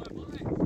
Bye-bye.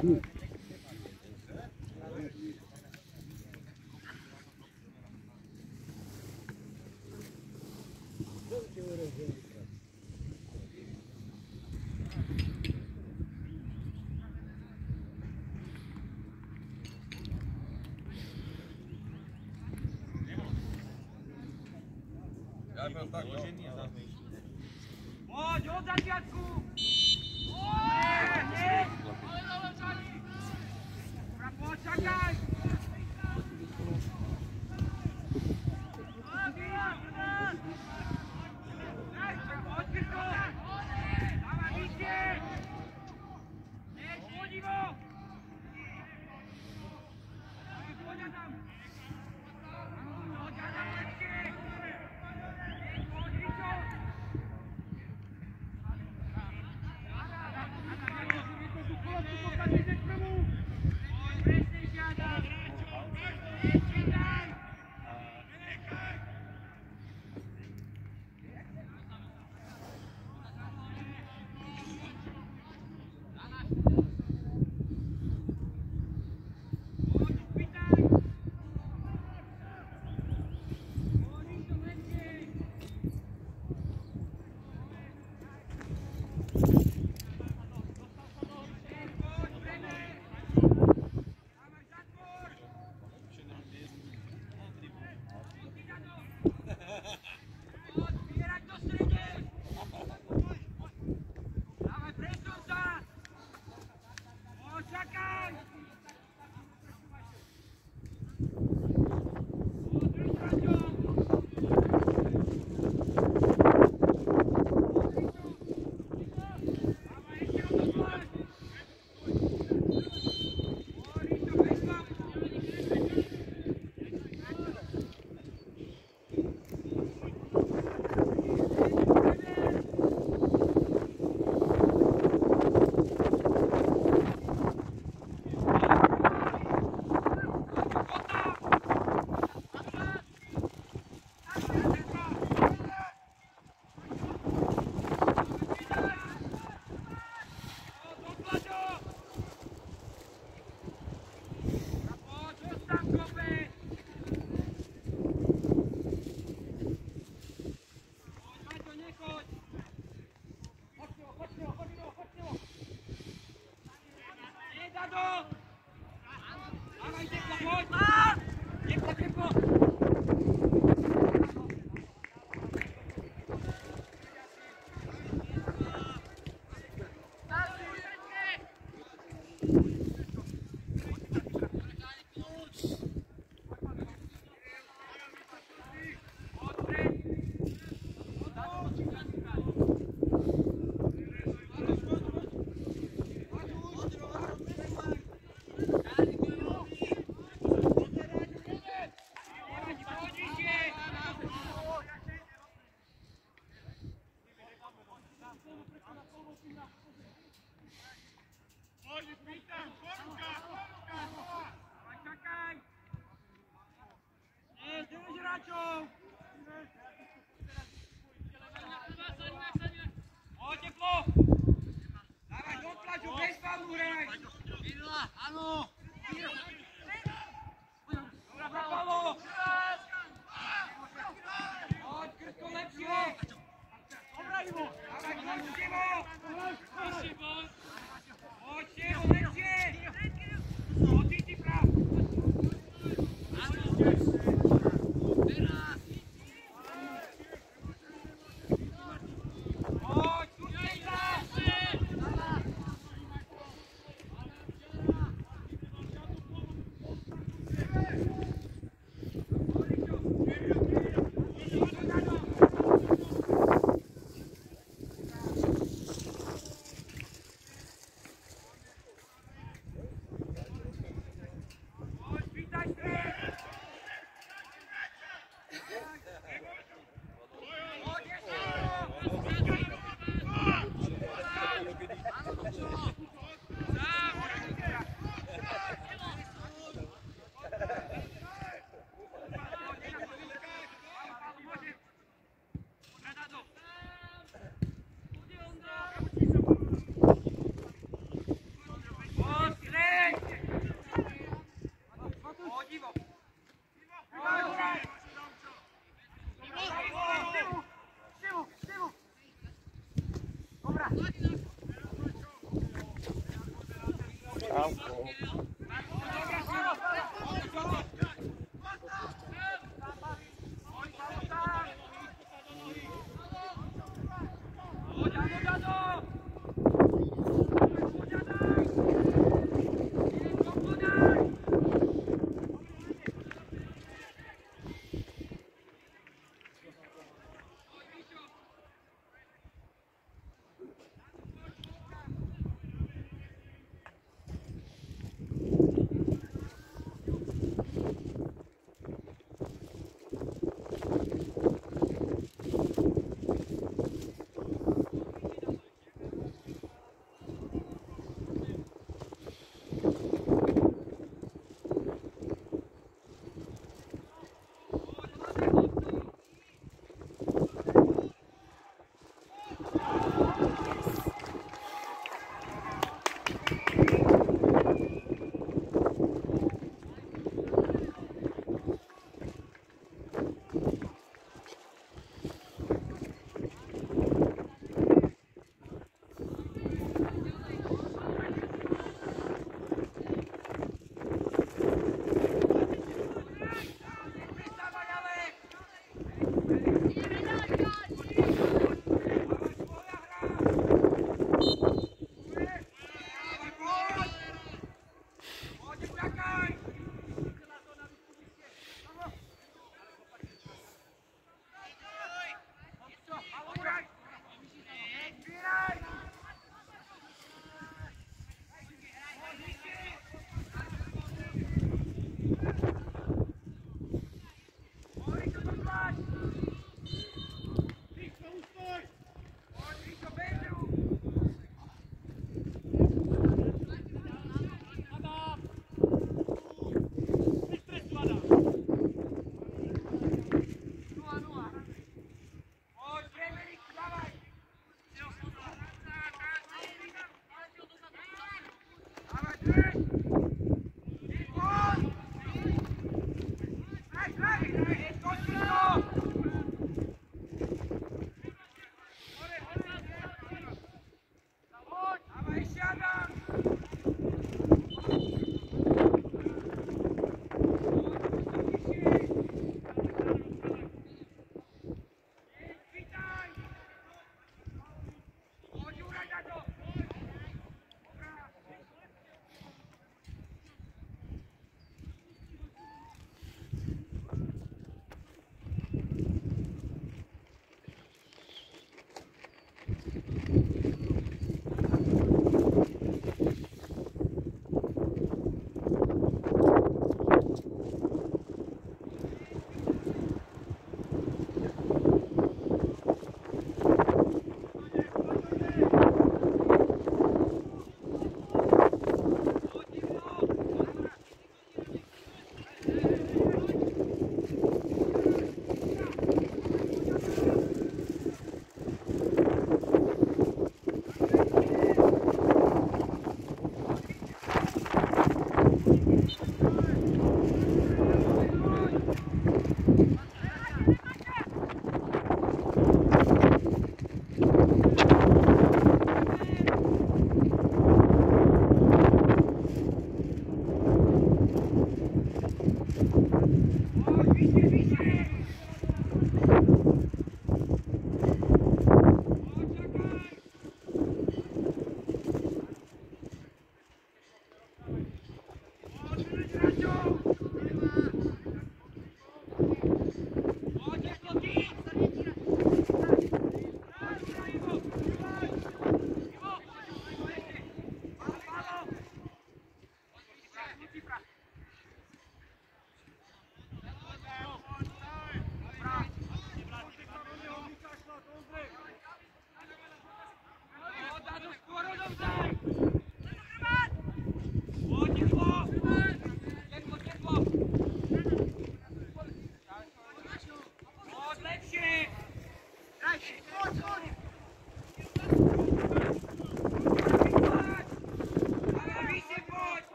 Paloma, tu. Pojď od začátku! Pojď! Thank you. Czekaj! Chodź! Dawaj, chodź, Siemo! Tchau.